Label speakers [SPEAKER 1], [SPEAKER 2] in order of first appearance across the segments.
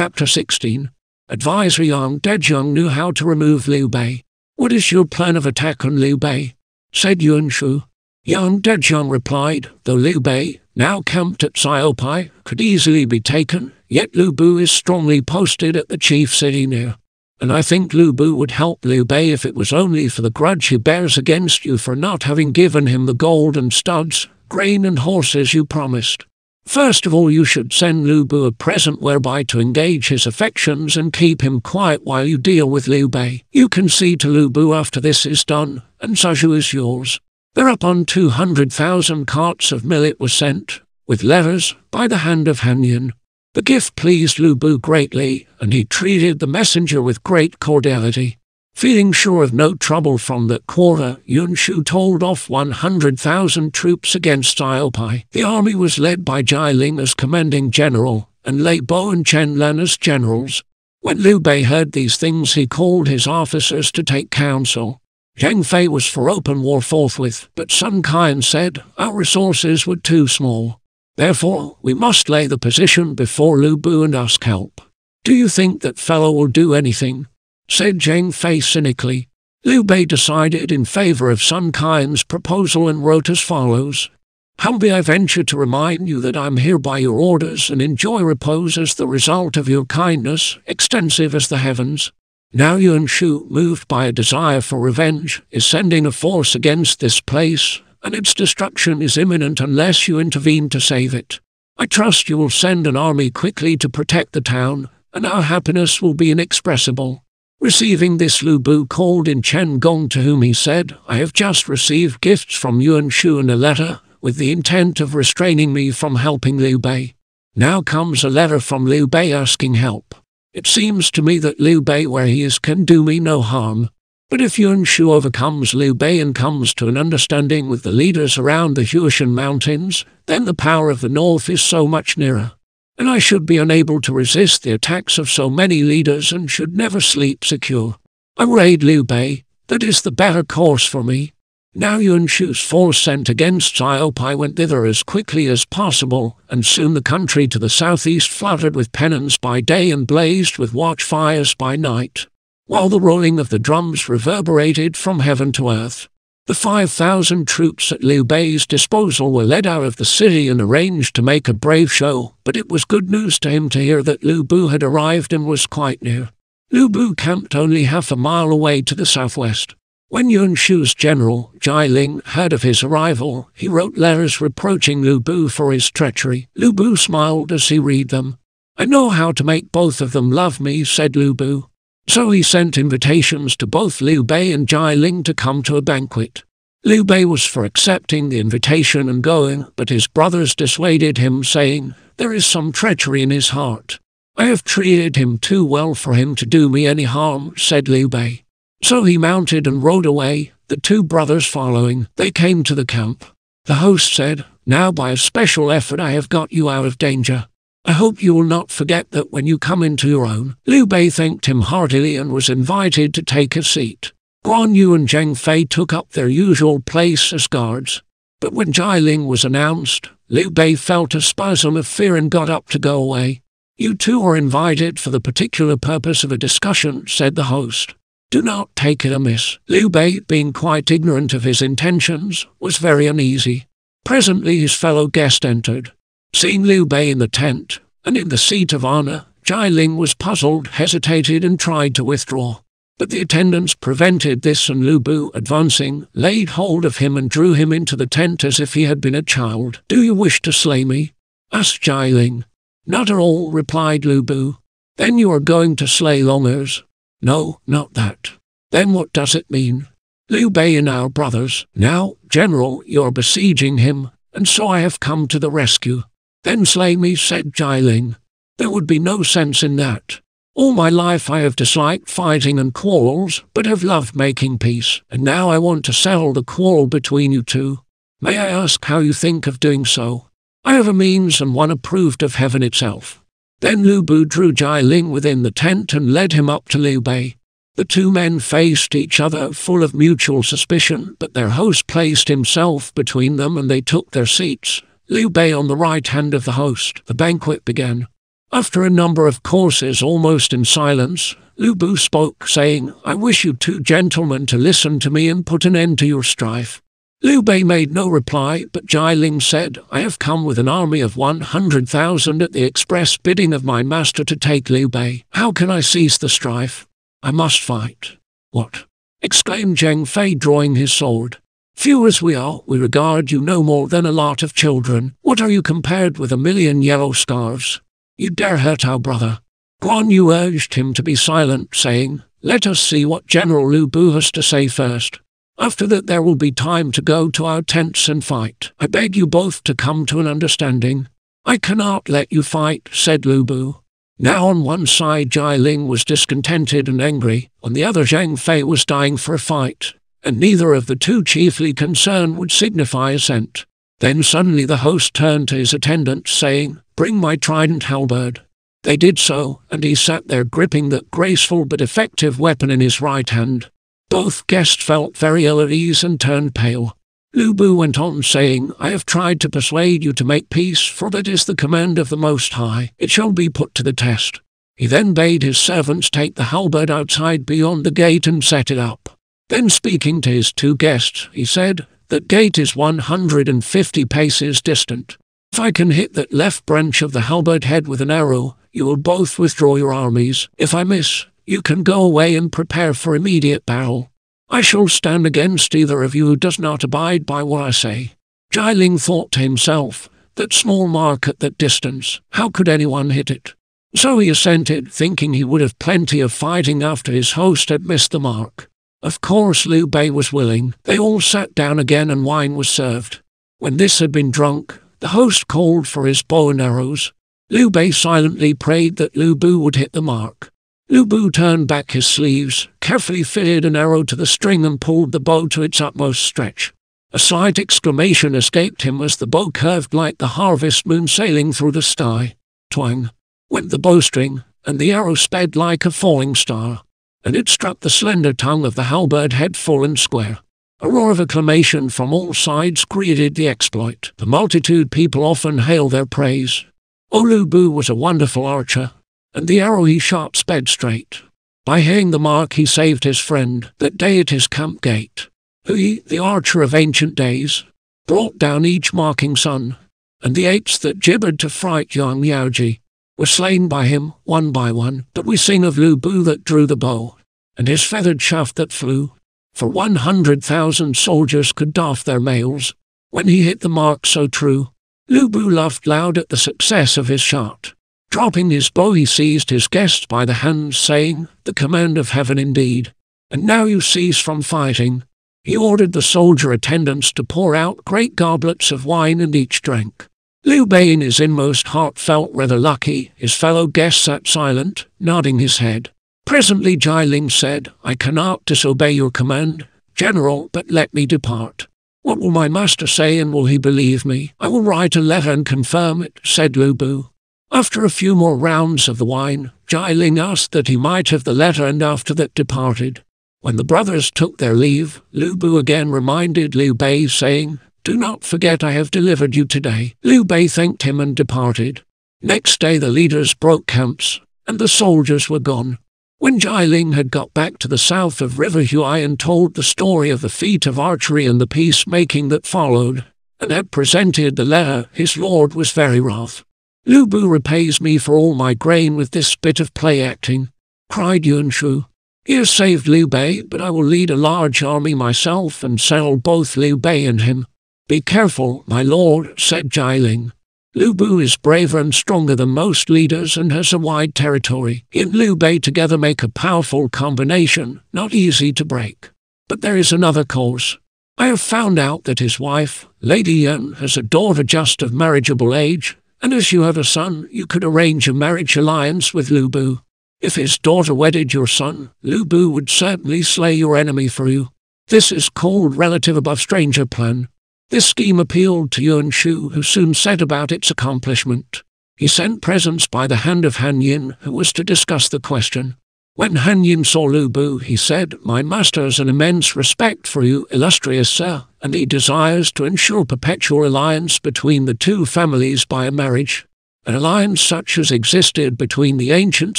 [SPEAKER 1] Chapter 16 Advisor Yang Dajiang knew how to remove Liu Bei. What is your plan of attack on Liu Bei? said Yuan Shu. Yang Dajiang replied, though Liu Bei, now camped at Xiaopai, could easily be taken, yet Lu Bu is strongly posted at the chief city near. And I think Lu Bu would help Liu Bei if it was only for the grudge he bears against you for not having given him the gold and studs, grain and horses you promised. First of all you should send Lu Bu a present whereby to engage his affections and keep him quiet while you deal with Liu Bei. You can see to Lu Bu after this is done, and Xuzhou is yours. Thereupon two hundred thousand carts of millet were sent, with letters, by the hand of Han Hanyan. The gift pleased Lu Bu greatly, and he treated the messenger with great cordiality. Feeling sure of no trouble from that quarter, Yuan Shu told off 100,000 troops against Xiaopai. The army was led by Ji Ling as commanding general, and Lei Bo and Chen Lan as generals. When Liu Bei heard these things he called his officers to take counsel. Zhang Fei was for open war forthwith, but Sun Qian said, our resources were too small. Therefore, we must lay the position before Lu Bu and ask help. Do you think that fellow will do anything? Said Zhang Fei cynically. Liu Bei decided in favor of Sun Qian's proposal and wrote as follows. Humbly I venture to remind you that I am here by your orders and enjoy repose as the result of your kindness, extensive as the heavens. Now Yuan Shu, moved by a desire for revenge, is sending a force against this place, and its destruction is imminent unless you intervene to save it. I trust you will send an army quickly to protect the town, and our happiness will be inexpressible. Receiving this Lu Bu called in Chen Gong to whom he said, I have just received gifts from Yuan Shu and a letter, with the intent of restraining me from helping Liu Bei. Now comes a letter from Liu Bei asking help. It seems to me that Liu Bei where he is can do me no harm. But if Yuan Shu overcomes Liu Bei and comes to an understanding with the leaders around the Huishan Mountains, then the power of the North is so much nearer. And I should be unable to resist the attacks of so many leaders and should never sleep secure. I raid Liu Bei, that is the better course for me. Now Yuan Shu's force sent against Xiaopai went thither as quickly as possible, and soon the country to the southeast fluttered with pennons by day and blazed with watchfires by night while the rolling of the drums reverberated from heaven to earth. The 5,000 troops at Liu Bei's disposal were led out of the city and arranged to make a brave show, but it was good news to him to hear that Lu Bu had arrived and was quite near. Lu Bu camped only half a mile away to the southwest. When Yuan Shu's general, Ji Ling, heard of his arrival, he wrote letters reproaching Lu Bu for his treachery. Lu Bu smiled as he read them. I know how to make both of them love me, said Lu Bu. So he sent invitations to both Liu Bei and Ji Ling to come to a banquet. Liu Bei was for accepting the invitation and going, but his brothers dissuaded him, saying, There is some treachery in his heart. I have treated him too well for him to do me any harm, said Liu Bei. So he mounted and rode away, the two brothers following. They came to the camp. The host said, Now by a special effort I have got you out of danger. I hope you will not forget that when you come into your own. Liu Bei thanked him heartily and was invited to take a seat. Guan Yu and Zhang Fei took up their usual place as guards. But when Ji Ling was announced, Liu Bei felt a spasm of fear and got up to go away. You two are invited for the particular purpose of a discussion, said the host. Do not take it amiss. Liu Bei, being quite ignorant of his intentions, was very uneasy. Presently his fellow guest entered. Seeing Liu Bei in the tent, and in the seat of honor, Ji Ling was puzzled, hesitated and tried to withdraw. But the attendants prevented this and Lu Bu, advancing, laid hold of him and drew him into the tent as if he had been a child. Do you wish to slay me? asked Ji Ling. Not at all, replied Lu Bu. Then you are going to slay Longers? No, not that. Then what does it mean? Liu Bei and our brothers. Now, General, you're besieging him, and so I have come to the rescue. Then slay me, said Ji Ling. There would be no sense in that. All my life I have disliked fighting and quarrels, but have loved making peace, and now I want to settle the quarrel between you two. May I ask how you think of doing so? I have a means and one approved of heaven itself. Then Lu Bu drew Ji Ling within the tent and led him up to Liu Bei. The two men faced each other full of mutual suspicion, but their host placed himself between them and they took their seats, Liu Bei on the right hand of the host. The banquet began. After a number of courses almost in silence, Lu Bu spoke, saying, I wish you two gentlemen to listen to me and put an end to your strife. Liu Bei made no reply, but Ji Ling said, I have come with an army of 100,000 at the express bidding of my master to take Liu Bei. How can I cease the strife? I must fight. What? exclaimed Zhang Fei drawing his sword. Few as we are, we regard you no more than a lot of children. What are you compared with a million yellow scarves? You dare hurt our brother. Guan Yu urged him to be silent, saying, Let us see what General Lu Bu has to say first. After that there will be time to go to our tents and fight. I beg you both to come to an understanding. I cannot let you fight, said Lu Bu. Now on one side Ji Ling was discontented and angry, on the other Zhang Fei was dying for a fight, and neither of the two chiefly concerned would signify assent. Then suddenly the host turned to his attendants, saying, Bring my trident halberd. They did so, and he sat there gripping that graceful but effective weapon in his right hand. Both guests felt very ill at ease and turned pale. Lu Bu went on saying, I have tried to persuade you to make peace, for that is the command of the Most High. It shall be put to the test. He then bade his servants take the halberd outside beyond the gate and set it up. Then speaking to his two guests, he said, That gate is 150 paces distant. If I can hit that left branch of the halberd head with an arrow, you will both withdraw your armies. If I miss, you can go away and prepare for immediate battle. I shall stand against either of you who does not abide by what I say. Ji Ling thought to himself, that small mark at that distance, how could anyone hit it? So he assented, thinking he would have plenty of fighting after his host had missed the mark. Of course Liu Bei was willing. They all sat down again and wine was served. When this had been drunk, the host called for his bow and arrows. Liu Bei silently prayed that Lu Bu would hit the mark. Lu Bu turned back his sleeves, carefully fitted an arrow to the string and pulled the bow to its utmost stretch. A slight exclamation escaped him as the bow curved like the harvest moon sailing through the sky. Twang! went the bowstring, and the arrow sped like a falling star, and it struck the slender tongue of the halberd head full and square. A roar of acclamation from all sides greeted the exploit. The multitude people often hail their praise. Olubu was a wonderful archer, and the arrow he shot sped straight. By hitting the mark he saved his friend that day at his camp gate. He, the archer of ancient days, brought down each marking sun, and the apes that gibbered to fright young Yaoji were slain by him, one by one. But we sing of Lu Bu that drew the bow, and his feathered shaft that flew. For one hundred thousand soldiers could doff their mails, when he hit the mark so true. Lu Bu laughed loud at the success of his shot. Dropping his bow he seized his guest by the hands, saying, The command of heaven indeed. And now you cease from fighting. He ordered the soldier attendants to pour out great goblets of wine and each drank. Liu Bei in his inmost heart felt rather lucky. His fellow guest sat silent, nodding his head. Presently Ji Ling said, I cannot disobey your command, General, but let me depart. What will my master say and will he believe me? I will write a letter and confirm it, said Lu Bu. After a few more rounds of the wine, Ji Ling asked that he might have the letter and after that departed. When the brothers took their leave, Lu Bu again reminded Liu Bei, saying, Do not forget I have delivered you today. Liu Bei thanked him and departed. Next day the leaders broke camps, and the soldiers were gone. When Ji Ling had got back to the south of River Huai and told the story of the feat of archery and the peacemaking that followed, and had presented the letter, his lord was very wroth. Lu Bu repays me for all my grain with this bit of play acting, cried Yuan Shu. He has saved Liu Bei, but I will lead a large army myself and settle both Liu Bei and him. Be careful, my lord, said Ji Ling. Lu Bu is braver and stronger than most leaders and has a wide territory. And Liu Bei together make a powerful combination, not easy to break. But there is another cause. I have found out that his wife, Lady Yan, has a daughter just of marriageable age, and as you have a son, you could arrange a marriage alliance with Lu Bu. If his daughter wedded your son, Lu Bu would certainly slay your enemy for you. This is called relative above stranger plan. This scheme appealed to Yuan Shu, who soon set about its accomplishment. He sent presents by the hand of Han Yin, who was to discuss the question. When Han Yin saw Lu Bu, he said, My master has an immense respect for you, illustrious sir, and he desires to ensure perpetual alliance between the two families by a marriage. an alliance such as existed between the ancient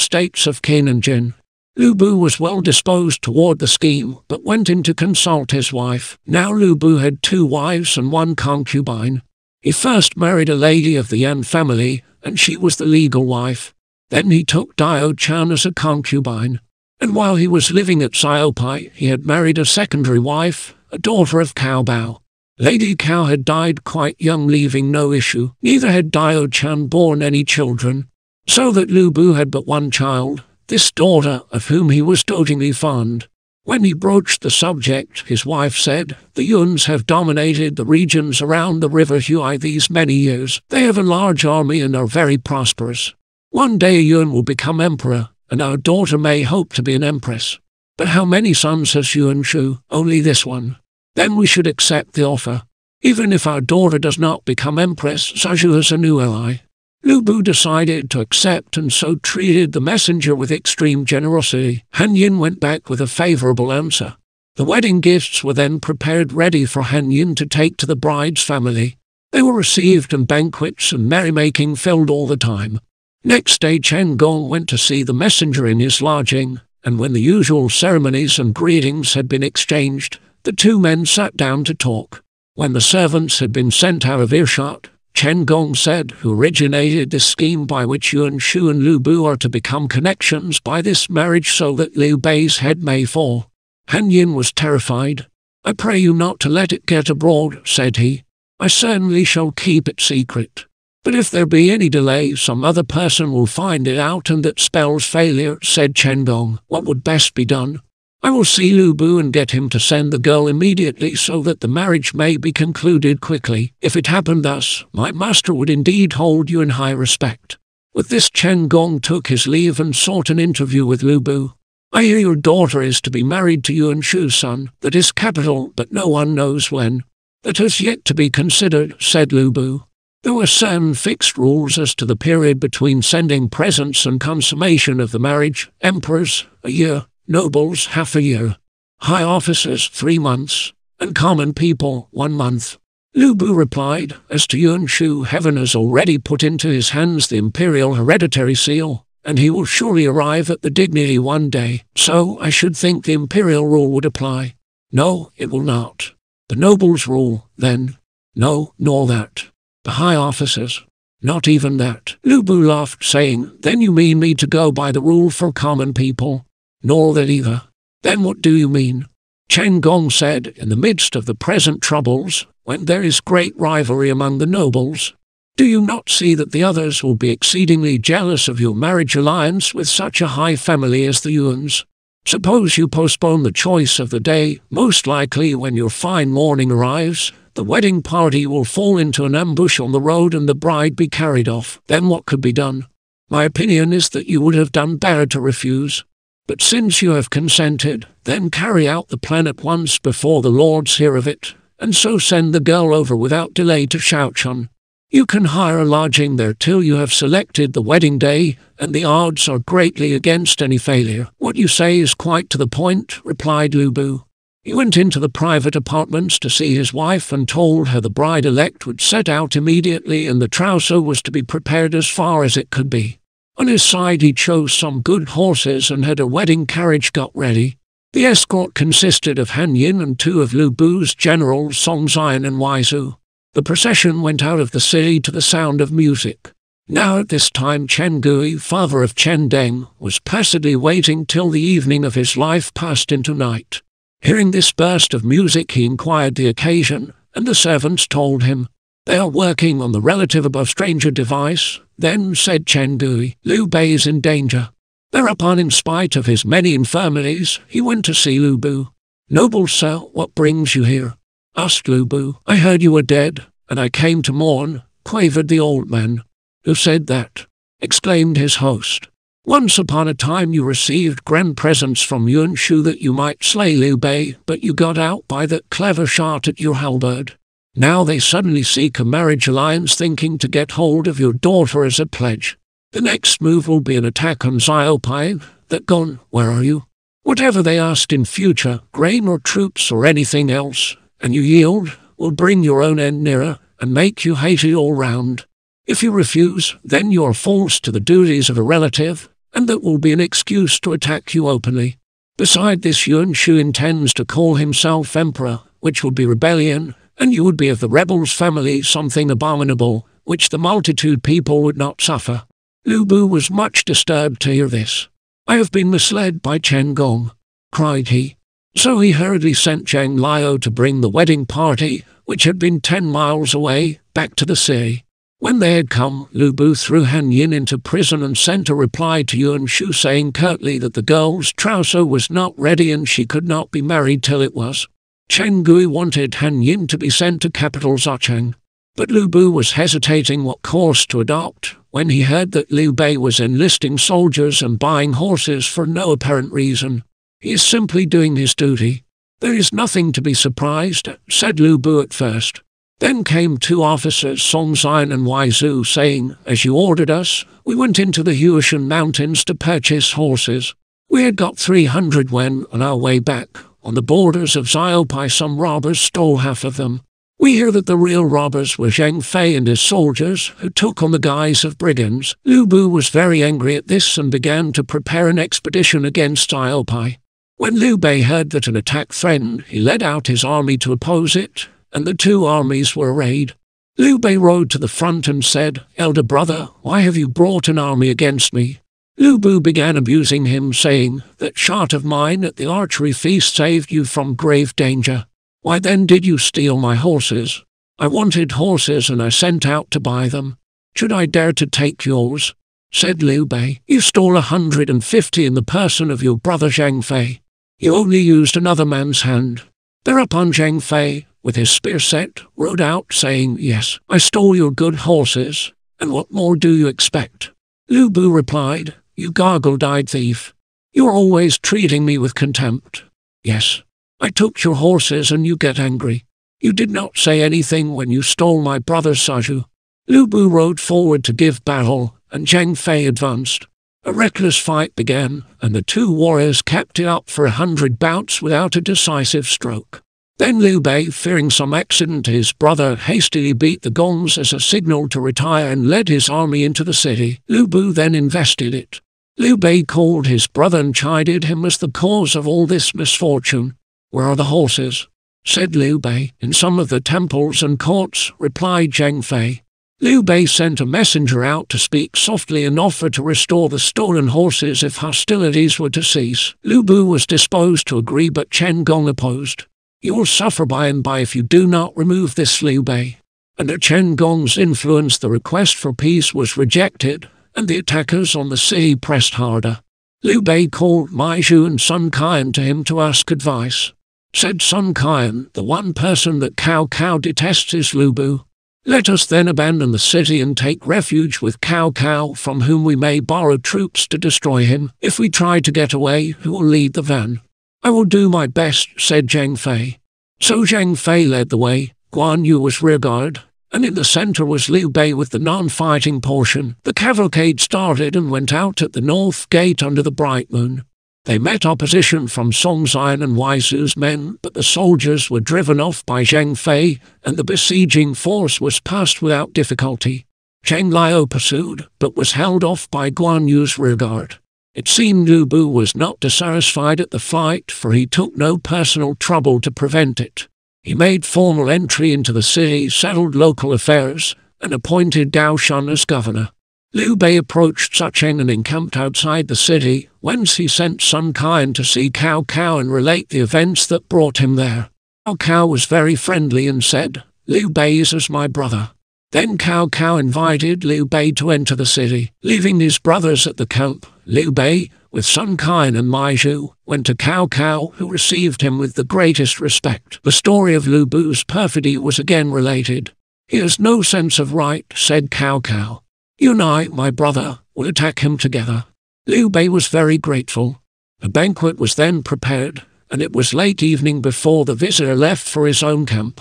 [SPEAKER 1] states of Qin and Jin. Lu Bu was well disposed toward the scheme, but went in to consult his wife. Now Lu Bu had two wives and one concubine. He first married a lady of the Yan family, and she was the legal wife. Then he took Diao Chan as a concubine. And while he was living at Xiaopai, he had married a secondary wife, a daughter of Cao Bao. Lady Cao had died quite young leaving no issue, neither had Diao Chan borne any children, so that Lu Bu had but one child, this daughter of whom he was dotingly fond. When he broached the subject, his wife said, The Yuans have dominated the regions around the river Huai these many years. They have a large army and are very prosperous. One day Yuan will become emperor, and our daughter may hope to be an empress. But how many sons has Yuan Shu? Only this one. Then we should accept the offer. Even if our daughter does not become empress, Xuzhou has a new ally. Lu Bu decided to accept and so treated the messenger with extreme generosity. Han Yin went back with a favorable answer. The wedding gifts were then prepared ready for Han Yin to take to the bride's family. They were received and banquets and merrymaking filled all the time. Next day Chen Gong went to see the messenger in his lodging, and when the usual ceremonies and greetings had been exchanged, the two men sat down to talk. When the servants had been sent out of earshot, Chen Gong said, who originated this scheme by which Yuan Shu and Lu Bu are to become connections by this marriage so that Liu Bei's head may fall. Han Yin was terrified. I pray you not to let it get abroad, said he. I certainly shall keep it secret. But if there be any delay, some other person will find it out and that spells failure, said Chen Gong. What would best be done? I will see Lu Bu and get him to send the girl immediately so that the marriage may be concluded quickly. If it happened thus, my master would indeed hold you in high respect. With this Chen Gong took his leave and sought an interview with Lu Bu. I hear your daughter is to be married to Yuan Shu's son. That is capital, but no one knows when. That has yet to be considered, said Lu Bu. There were certain fixed rules as to the period between sending presents and consummation of the marriage. Emperors, a year nobles half a year, high officers three months, and common people one month. Lu Bu replied, As to Yuan Shu, heaven has already put into his hands the imperial hereditary seal, and he will surely arrive at the dignity one day, so I should think the imperial rule would apply. No, it will not. The nobles rule, then. No, nor that. The high officers. Not even that. Lu Bu laughed, saying, Then you mean me to go by the rule for common people? Nor that either. Then what do you mean? Chen Gong said, in the midst of the present troubles, when there is great rivalry among the nobles, do you not see that the others will be exceedingly jealous of your marriage alliance with such a high family as the Yuans? Suppose you postpone the choice of the day, most likely when your fine morning arrives, the wedding party will fall into an ambush on the road and the bride be carried off. Then what could be done? My opinion is that you would have done better to refuse. But since you have consented, then carry out the plan at once before the lords hear of it, and so send the girl over without delay to Shouchun. You can hire a lodging there till you have selected the wedding day, and the odds are greatly against any failure. What you say is quite to the point, replied Lu Bu. He went into the private apartments to see his wife and told her the bride-elect would set out immediately and the trousseau was to be prepared as far as it could be. On his side he chose some good horses and had a wedding carriage got ready. The escort consisted of Han Yin and two of Lu Bu's generals Song Xian and Wei Xu. The procession went out of the city to the sound of music. Now at this time Chen Gui, father of Chen Deng, was placidly waiting till the evening of his life passed into night. Hearing this burst of music he inquired the occasion, and the servants told him, they are working on the relative above stranger device, then said Chen Gui, Liu Bei is in danger. Thereupon, in spite of his many infirmities, he went to see Lu Bu. Noble sir, what brings you here? asked Lu Bu. I heard you were dead, and I came to mourn, quavered the old man. Who said that? exclaimed his host. Once upon a time you received grand presents from Yuan Shu that you might slay Liu Bei, but you got out by that clever shot at your halberd. Now they suddenly seek a marriage alliance thinking to get hold of your daughter as a pledge. The next move will be an attack on Xiaopai. That gone, where are you? Whatever they asked in future, grain or troops or anything else, and you yield, will bring your own end nearer and make you hate hated all round. If you refuse, then you are forced to the duties of a relative, and that will be an excuse to attack you openly. Beside this Yuan Shu intends to call himself emperor, which would be rebellion, and you would be of the rebels' family something abominable, which the multitude people would not suffer. Lu Bu was much disturbed to hear this. I have been misled by Chen Gong, cried he. So he hurriedly sent Zhang Liao to bring the wedding party, which had been ten miles away, back to the city. When they had come, Lu Bu threw Han Yin into prison and sent a reply to Yuan Shu saying curtly that the girl's trousseau was not ready and she could not be married till it was. Chen Gui wanted Han Yin to be sent to capital Xuchang, but Lu Bu was hesitating what course to adopt when he heard that Liu Bei was enlisting soldiers and buying horses for no apparent reason. He is simply doing his duty. There is nothing to be surprised, said Lu Bu at first. Then came two officers, Song Xian and Wei Xu, saying, As you ordered us, we went into the Huishan mountains to purchase horses. We had got three hundred when, on our way back, on the borders of Xiaopai some robbers stole half of them. We hear that the real robbers were Zhang Fei and his soldiers, who took on the guise of brigands. Lu Bu was very angry at this and began to prepare an expedition against Xiaopai. When Liu Bei heard that an attack threatened, he led out his army to oppose it, and the two armies were arrayed. Liu Bei rode to the front and said, Elder brother, why have you brought an army against me? Lu Bu began abusing him, saying, That shot of mine at the archery feast saved you from grave danger. Why then did you steal my horses? I wanted horses and I sent out to buy them. Should I dare to take yours? Said Liu Bei. You stole a hundred and fifty in the person of your brother Zhang Fei. You only used another man's hand. Thereupon Zhang Fei, with his spear set, rode out, saying, Yes, I stole your good horses, and what more do you expect? Lu Bu replied, You gargle-eyed thief. You are always treating me with contempt. Yes, I took your horses and you get angry. You did not say anything when you stole my brother Xuzhou. Lu Bu rode forward to give battle, and Zhang Fei advanced. A reckless fight began, and the two warriors kept it up for a hundred bouts without a decisive stroke. Then Liu Bei, fearing some accident to his brother, hastily beat the gongs as a signal to retire and led his army into the city. Lu Bu then invested it. Liu Bei called his brother and chided him as the cause of all this misfortune. Where are the horses? said Liu Bei. In some of the temples and courts, replied Zhang Fei. Liu Bei sent a messenger out to speak softly and offer to restore the stolen horses if hostilities were to cease. Lu Bu was disposed to agree but Chen Gong opposed. You will suffer by and by if you do not remove this Liu Bei. Under Chen Gong's influence the request for peace was rejected, and the attackers on the sea pressed harder. Liu Bei called Mi Zhu and Sun Qian to him to ask advice. Said Sun Qian, the one person that Cao Cao detests is Lu Bu. Let us then abandon the city and take refuge with Cao Cao, from whom we may borrow troops to destroy him. If we try to get away, who will lead the van? I will do my best, said Zhang Fei. So Zhang Fei led the way, Guan Yu was rearguard, and in the center was Liu Bei with the non-fighting portion. The cavalcade started and went out at the north gate under the bright moon. They met opposition from Song Xian and Wei Xu's men, but the soldiers were driven off by Zhang Fei, and the besieging force was passed without difficulty. Zhang Liao pursued, but was held off by Guan Yu's rearguard. It seemed Lu Bu was not dissatisfied at the fight, for he took no personal trouble to prevent it. He made formal entry into the city, settled local affairs, and appointed Gao Shun as governor. Liu Bei approached Xuchang and encamped outside the city, whence he sent Sun Qian to see Cao Cao and relate the events that brought him there. Cao Cao was very friendly and said, Liu Bei is as my brother. Then Cao Cao invited Liu Bei to enter the city. Leaving his brothers at the camp, Liu Bei, with Sun Qian and Mi Zhu, went to Cao Cao, who received him with the greatest respect. The story of Lu Bu's perfidy was again related. He has no sense of right, said Cao Cao. You and I, my brother, will attack him together. Liu Bei was very grateful. A banquet was then prepared, and it was late evening before the visitor left for his own camp.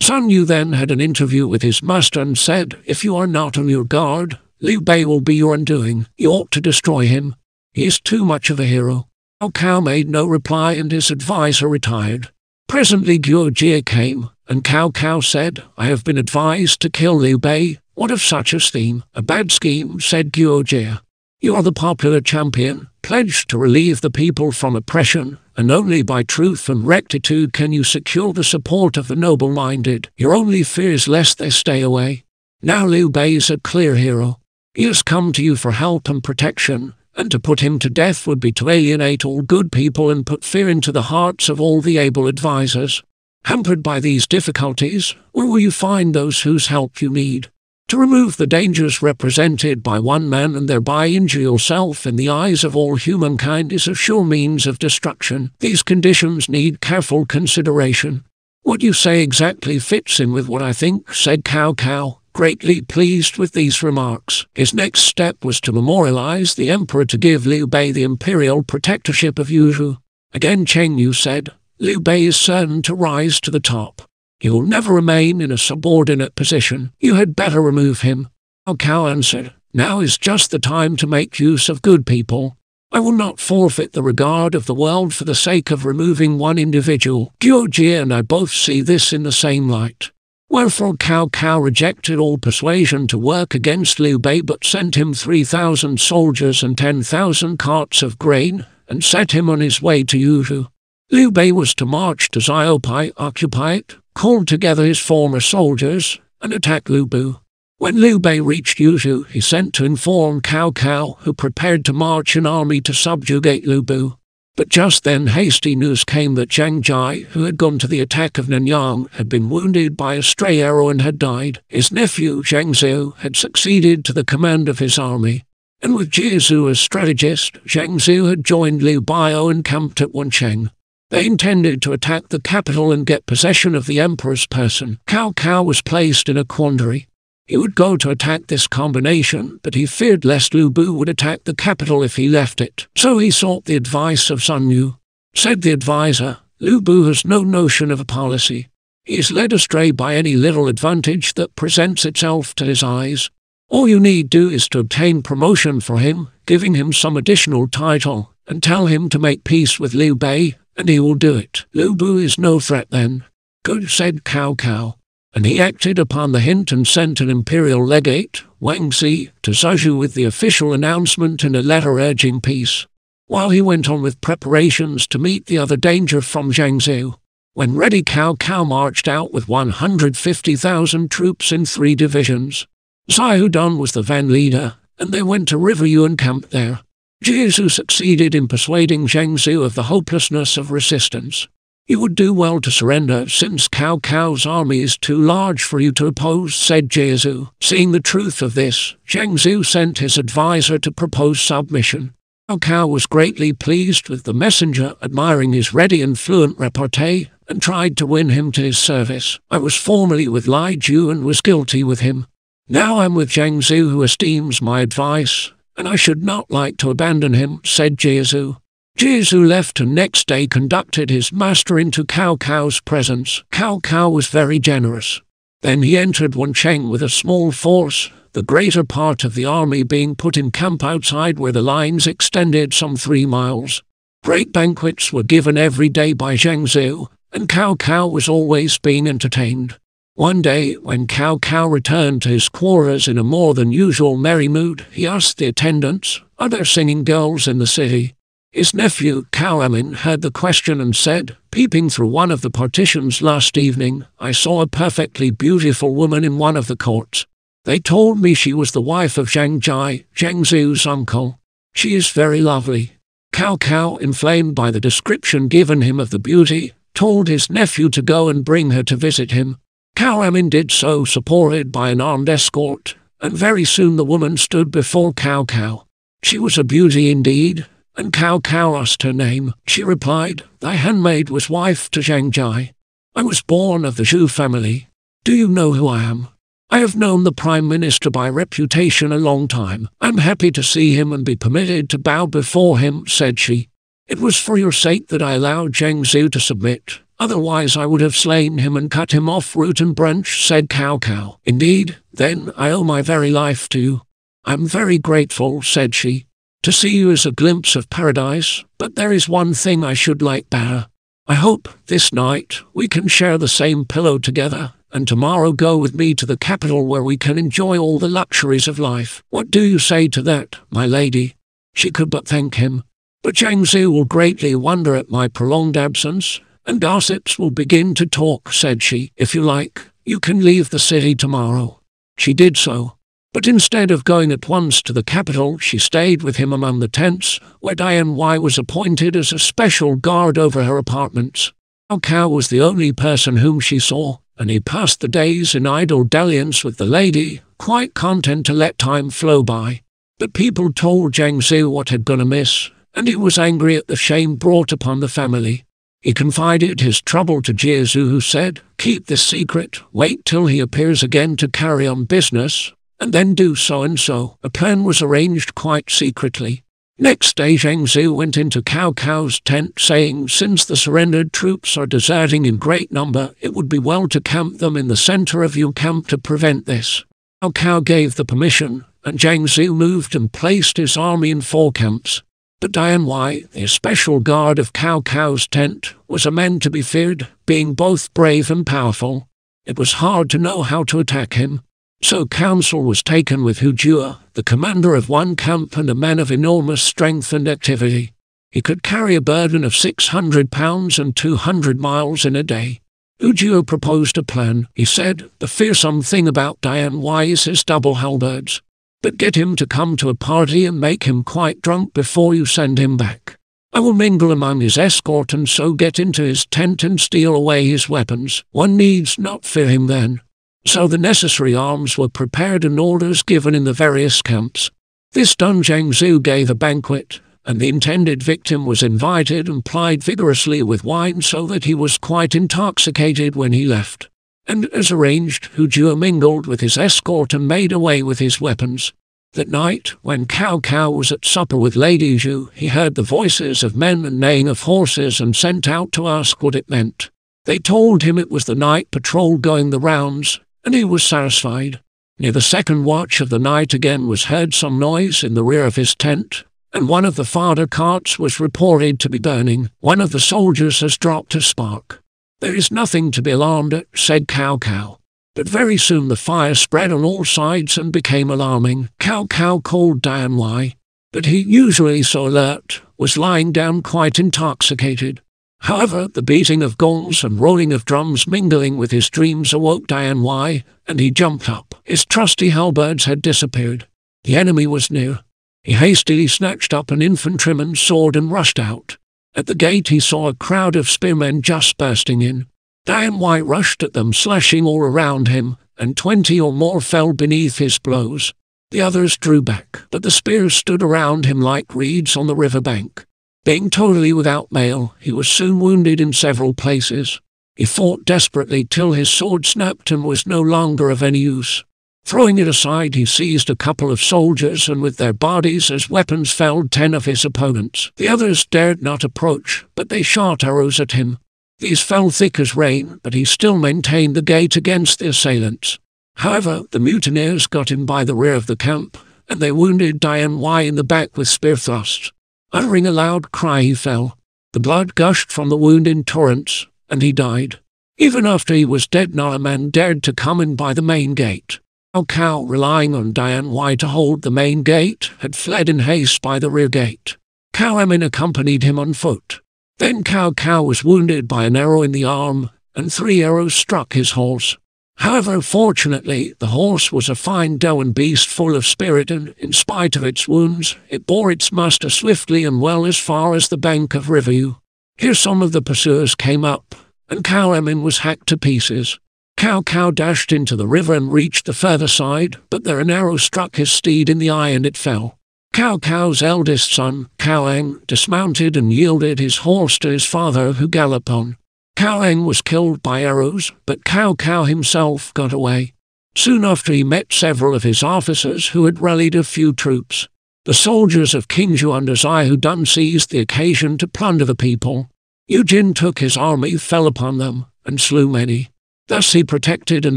[SPEAKER 1] Xun Yu then had an interview with his master and said, If you are not on your guard, Liu Bei will be your undoing. You ought to destroy him. He is too much of a hero. Cao Cao made no reply and his adviser retired. Presently Guo Jia came, and Cao Cao said, I have been advised to kill Liu Bei, What of such a scheme? A bad scheme, said Guo Jia. You are the popular champion, pledged to relieve the people from oppression, and only by truth and rectitude can you secure the support of the noble-minded. Your only fear is lest they stay away. Now Liu Bei is a clear hero. He has come to you for help and protection, and to put him to death would be to alienate all good people and put fear into the hearts of all the able advisers. Hampered by these difficulties, where will you find those whose help you need? to remove the dangers represented by one man and thereby injure yourself in the eyes of all humankind is a sure means of destruction. These conditions need careful consideration. What you say exactly fits in with what I think, said Cow Cao, greatly pleased with these remarks. His next step was to memorialize the emperor to give Liu Bei the imperial protectorship of Yuzhou. Again Cheng Yu said, Liu Bei is certain to rise to the top. You'll never remain in a subordinate position. You had better remove him. Cao answered, Now is just the time to make use of good people. I will not forfeit the regard of the world for the sake of removing one individual. Guo Jia and I both see this in the same light. Wherefore Cao Cao rejected all persuasion to work against Liu Bei but sent him 3,000 soldiers and 10,000 carts of grain, and set him on his way to Yuzhou. Liu Bei was to march to Xiaopai, occupy it, called together his former soldiers, and attack Lu Bu. When Liu Bei reached Yuzhou, he sent to inform Cao Cao, who prepared to march an army to subjugate Lu Bu. But just then hasty news came that Zhang Ji, who had gone to the attack of Nanyang, had been wounded by a stray arrow and had died. His nephew, Zhang Xiu, had succeeded to the command of his army. And with Jia Xu as strategist, Zhang Xiu had joined Liu Biao and camped at Wancheng. They intended to attack the capital and get possession of the emperor's person. Cao Cao was placed in a quandary. He would go to attack this combination, but he feared lest Lu Bu would attack the capital if he left it. So he sought the advice of Xun Yu. Said the adviser, Lu Bu has no notion of a policy. He is led astray by any little advantage that presents itself to his eyes. All you need do is to obtain promotion for him, giving him some additional title, and tell him to make peace with Liu Bei, and he will do it. Lu Bu is no threat then. Good, said Cao Cao. And he acted upon the hint and sent an imperial legate, Wang Zi, to Xuzhou with the official announcement and a letter urging peace, while he went on with preparations to meet the other danger from Jiangsu. When ready Cao Cao marched out with 150,000 troops in three divisions. Dun was the van leader, and they went to River Yu and camped there. Jia Xu succeeded in persuading Zhang Xiu of the hopelessness of resistance. You would do well to surrender, since Cao Cao's army is too large for you to oppose, said Jia Xu. Seeing the truth of this, Zhang Xiu sent his adviser to propose submission. Cao Cao was greatly pleased with the messenger, admiring his ready and fluent repartee, and tried to win him to his service. I was formerly with Lai Ju and was guilty with him. Now I'm with Zhang Xiu who esteems my advice, and I should not like to abandon him, said Jia Xu. Jia Xu left and next day conducted his master into Cao Cao's presence. Cao Cao was very generous. Then he entered Wancheng with a small force, the greater part of the army being put in camp outside where the lines extended some three miles. Great banquets were given every day by Zhang Xiu, and Cao Cao was always being entertained. One day, when Cao Cao returned to his quarters in a more than usual merry mood, he asked the attendants, Are there singing girls in the city? His nephew, Cao Anmin, heard the question and said, Peeping through one of the partitions last evening, I saw a perfectly beautiful woman in one of the courts. They told me she was the wife of Zhang Ji, Zhang Xiu's uncle. She is very lovely. Cao Cao, inflamed by the description given him of the beauty, told his nephew to go and bring her to visit him. Cao Anmin did so supported by an armed escort, and very soon the woman stood before Cao Cao. She was a beauty indeed, and Cao Cao asked her name. She replied, Thy handmaid was wife to Zhang Ji. I was born of the Zhu family. Do you know who I am? I have known the Prime Minister by reputation a long time. I'm happy to see him and be permitted to bow before him, said she. It was for your sake that I allowed Zhang Xiu to submit. Otherwise I would have slain him and cut him off root and branch, said Cao Cao. Indeed, then I owe my very life to you. I'm very grateful, said she. To see you is a glimpse of paradise, but there is one thing I should like better. I hope, this night, we can share the same pillow together, and tomorrow go with me to the capital where we can enjoy all the luxuries of life. What do you say to that, my lady? She could but thank him. But Zhang Xiu will greatly wonder at my prolonged absence, and gossips will begin to talk, said she. If you like, you can leave the city tomorrow. She did so. But instead of going at once to the capital, she stayed with him among the tents, where Dian Wei was appointed as a special guard over her apartments. Cao Cao was the only person whom she saw, and he passed the days in idle dalliance with the lady, quite content to let time flow by. But people told Zhang Xiu what had gone amiss, and he was angry at the shame brought upon the family. He confided his trouble to Jia Xu who said, Keep this secret, wait till he appears again to carry on business, and then do so and so. A plan was arranged quite secretly. Next day Zhang Xiu went into Cao Cao's tent saying since the surrendered troops are deserting in great number, it would be well to camp them in the center of your camp to prevent this. Cao Cao gave the permission, and Zhang Xiu moved and placed his army in four camps. But Dian Wei, the special guard of Cao Cao's tent, was a man to be feared, being both brave and powerful. It was hard to know how to attack him, so counsel was taken with Hu Juer, the commander of one camp and a man of enormous strength and activity. He could carry a burden of 600 pounds and 200 miles in a day. Juer proposed a plan. He said, the fearsome thing about Dian Wei is his double halberds. But get him to come to a party and make him quite drunk before you send him back. I will mingle among his escort and so get into his tent and steal away his weapons. One needs not fear him then. So the necessary arms were prepared and orders given in the various camps. This done Zhang Xiu gave a banquet, and the intended victim was invited and plied vigorously with wine so that he was quite intoxicated when he left. And as arranged, Hu Juer mingled with his escort and made away with his weapons. That night, when Cao Cao was at supper with Lady Zhu, he heard the voices of men and neighing of horses and sent out to ask what it meant. They told him it was the night patrol going the rounds, and he was satisfied. Near the second watch of the night again was heard some noise in the rear of his tent, and one of the fodder carts was reported to be burning. One of the soldiers has dropped a spark. There is nothing to be alarmed at, said Cao Cao. But very soon the fire spread on all sides and became alarming. Cao Cao called Dian Wei, but he, usually so alert, was lying down quite intoxicated. However, the beating of gongs and rolling of drums mingling with his dreams awoke Dian Wei, and he jumped up. His trusty halberds had disappeared. The enemy was near. He hastily snatched up an infantryman's sword and rushed out. At the gate he saw a crowd of spearmen just bursting in. Dian Wei rushed at them, slashing all around him, and twenty or more fell beneath his blows. The others drew back, but the spears stood around him like reeds on the river bank. Being totally without mail, he was soon wounded in several places. He fought desperately till his sword snapped and was no longer of any use. Throwing it aside, he seized a couple of soldiers and with their bodies as weapons felled ten of his opponents. The others dared not approach, but they shot arrows at him. These fell thick as rain, but he still maintained the gate against the assailants. However, the mutineers got him by the rear of the camp, and they wounded Dian Wei in the back with spear thrusts. Uttering a loud cry he fell. The blood gushed from the wound in torrents, and he died. Even after he was dead not a man dared to come in by the main gate. Cao Cao, relying on Dian Wei to hold the main gate, had fled in haste by the rear gate. Cao Anmin accompanied him on foot. Then Cao Cao was wounded by an arrow in the arm, and three arrows struck his horse. However, fortunately, the horse was a fine Dawan beast full of spirit and, in spite of its wounds, it bore its master swiftly and well as far as the bank of River Yu. Here some of the pursuers came up, and Cao Anmin was hacked to pieces. Cao Cao dashed into the river and reached the further side, but there an arrow struck his steed in the eye and it fell. Cao Cao's eldest son, Cao Ang, dismounted and yielded his horse to his father who galloped on. Cao Ang was killed by arrows, but Cao Cao himself got away. Soon after he met several of his officers who had rallied a few troops. The soldiers of Qingzhou under Xiahou Dun seized the occasion to plunder the people. Yu Jin took his army, fell upon them, and slew many. Thus he protected and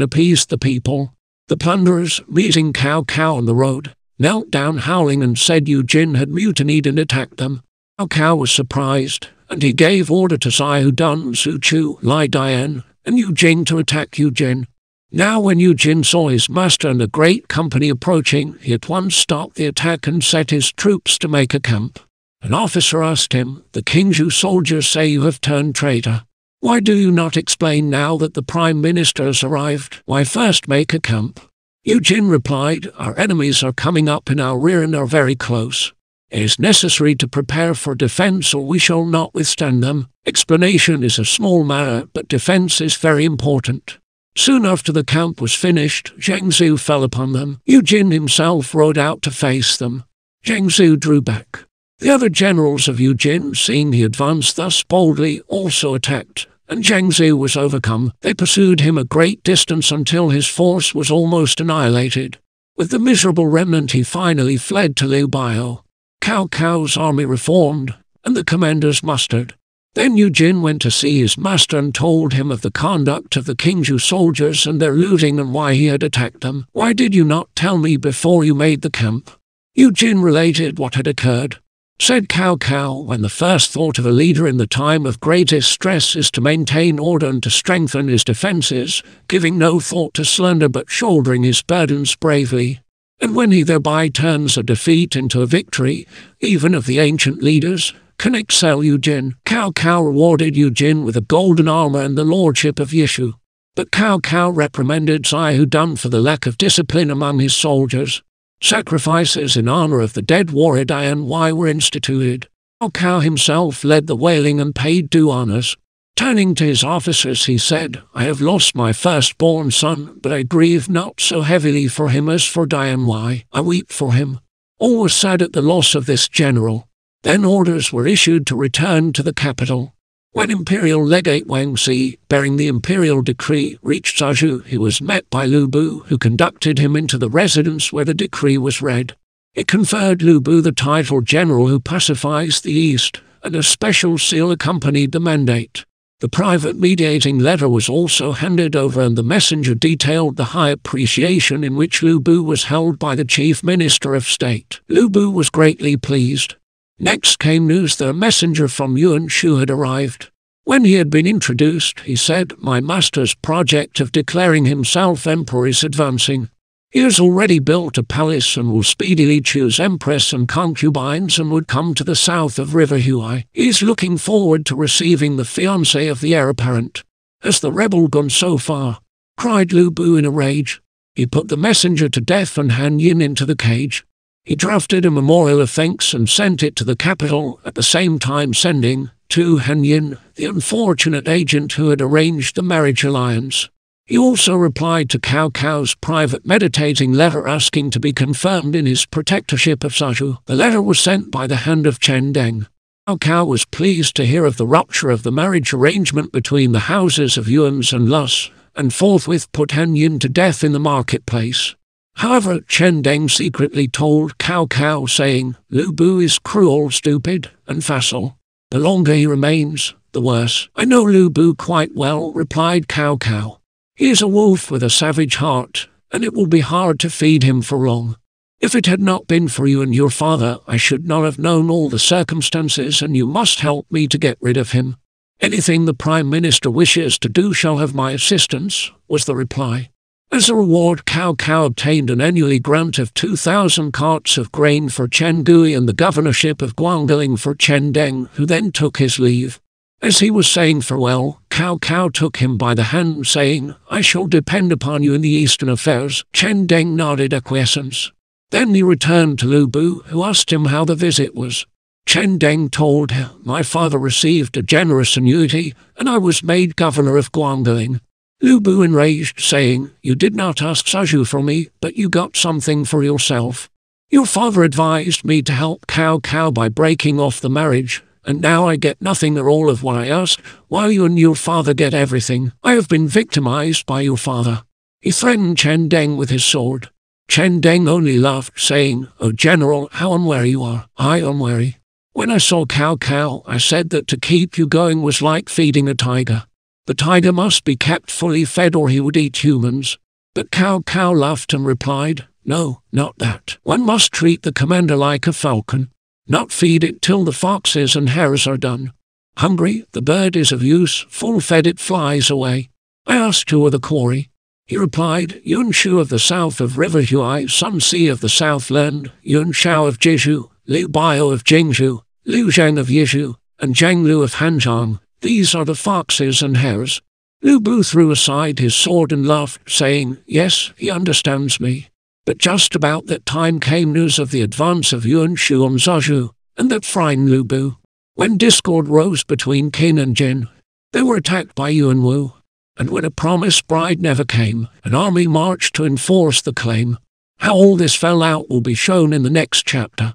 [SPEAKER 1] appeased the people. The plunderers, meeting Cao Cao on the road, knelt down howling and said Yu Jin had mutinied and attacked them. Cao Cao was surprised, and he gave order to Xiahou Dun, Xu Chu, Li Dian, and Yu Jing to attack Yu Jin. Now when Yu Jin saw his master and a great company approaching, he at once stopped the attack and set his troops to make a camp. An officer asked him, The Qingzhou soldiers say you have turned traitor. Why do you not explain now that the Prime Minister has arrived? Why first make a camp? Yu Jin replied, Our enemies are coming up in our rear and are very close. It is necessary to prepare for defense or we shall not withstand them. Explanation is a small matter, but defense is very important. Soon after the camp was finished, Zhang Xiu fell upon them. Yu Jin himself rode out to face them. Zhang Xiu drew back. The other generals of Yu Jin, seeing he advanced thus boldly, also attacked, and Zhang Xiu was overcome. They pursued him a great distance until his force was almost annihilated. With the miserable remnant he finally fled to Liu Biao. Cao Cao's army reformed, and the commanders mustered. Then Jin went to see his master and told him of the conduct of the Qingzhou soldiers and their looting and why he had attacked them. Why did you not tell me before you made the camp? Jin related what had occurred. Said Cao Cao, when the first thought of a leader in the time of greatest stress is to maintain order and to strengthen his defences, giving no thought to slander but shouldering his burdens bravely, and when he thereby turns a defeat into a victory, even of the ancient leaders, can excel Jin. Cao Cao rewarded Jin with a golden armor and the lordship of Yishou. But Cao Cao reprimanded Xiahou Dun for the lack of discipline among his soldiers. Sacrifices in honor of the dead warrior Dian Wei were instituted. Cao Cao himself led the wailing and paid due honors. Turning to his officers he said, I have lost my firstborn son, but I grieve not so heavily for him as for Dian Wei. I weep for him. All were sad at the loss of this general. Then orders were issued to return to the capital. When Imperial Legate Wang Xi, bearing the imperial decree, reached Xuzhou, he was met by Lu Bu, who conducted him into the residence where the decree was read. It conferred Lu Bu the title General who pacifies the East, and a special seal accompanied the mandate. The private mediating letter was also handed over and the messenger detailed the high appreciation in which Lu Bu was held by the chief minister of state. Lu Bu was greatly pleased. Next came news that a messenger from Yuan Shu had arrived. When he had been introduced, he said, My master's project of declaring himself emperor is advancing. He has already built a palace and will speedily choose empress and concubines and would come to the south of River Huai. He is looking forward to receiving the fiancée of the heir apparent. Has the rebel gone so far? cried Lu Bu in a rage. He put the messenger to death and Han Yin into the cage. He drafted a memorial of thanks and sent it to the capital, at the same time sending, to Han Yin, the unfortunate agent who had arranged the marriage alliance. He also replied to Cao Cao's private meditating letter asking to be confirmed in his protectorship of Xuzhou. The letter was sent by the hand of Chen Deng. Cao Cao was pleased to hear of the rupture of the marriage arrangement between the houses of Yuans and Lus, and forthwith put Han Yin to death in the marketplace. However, Chen Deng secretly told Cao Cao saying, Lu Bu is cruel, stupid, and facile. The longer he remains, the worse. I know Lu Bu quite well, replied Cao Cao. He is a wolf with a savage heart, and it will be hard to feed him for long. If it had not been for you and your father, I should not have known all the circumstances, and you must help me to get rid of him. Anything the Prime Minister wishes to do shall have my assistance, was the reply. As a reward, Cao Cao obtained an annually grant of 2,000 carts of grain for Chen Gui and the governorship of Guangling for Chen Deng, who then took his leave. As he was saying farewell, Cao Cao took him by the hand, saying, I shall depend upon you in the eastern affairs. Chen Deng nodded acquiescence. Then he returned to Lu Bu, who asked him how the visit was. Chen Deng told him, My father received a generous annuity, and I was made governor of Guangling. Lu Bu enraged, saying, You did not ask Xuzhou for me, but you got something for yourself. Your father advised me to help Cao Cao by breaking off the marriage, and now I get nothing or all of what I asked, while you and your father get everything. I have been victimized by your father. He threatened Chen Deng with his sword. Chen Deng only laughed, saying, Oh general, how unwary you are. I unwary. When I saw Cao Cao, I said that to keep you going was like feeding a tiger. The tiger must be kept fully fed or he would eat humans. But Cao Cao laughed and replied, No, not that. One must treat the commander like a falcon not feed it till the foxes and hares are done. Hungry, the bird is of use, full fed it flies away. I asked who are the quarry. He replied, Yuan Shu of the south of River Huai, Sun Ce of the southland, Yuan Shao of Jizhou, Liu Biao of Jingzhou, Liu Zhang of Yizhou, and Zhang Lu of Hanzhong. These are the foxes and hares. Lu Bu threw aside his sword and laughed, saying, Yes, he understands me. But just about that time came news of the advance of Yuan Shu on Xuzhou, and that frightened Lu Bu. When discord rose between Qin and Jin, they were attacked by Yuan Wu. And when a promised bride never came, an army marched to enforce the claim. How all this fell out will be shown in the next chapter.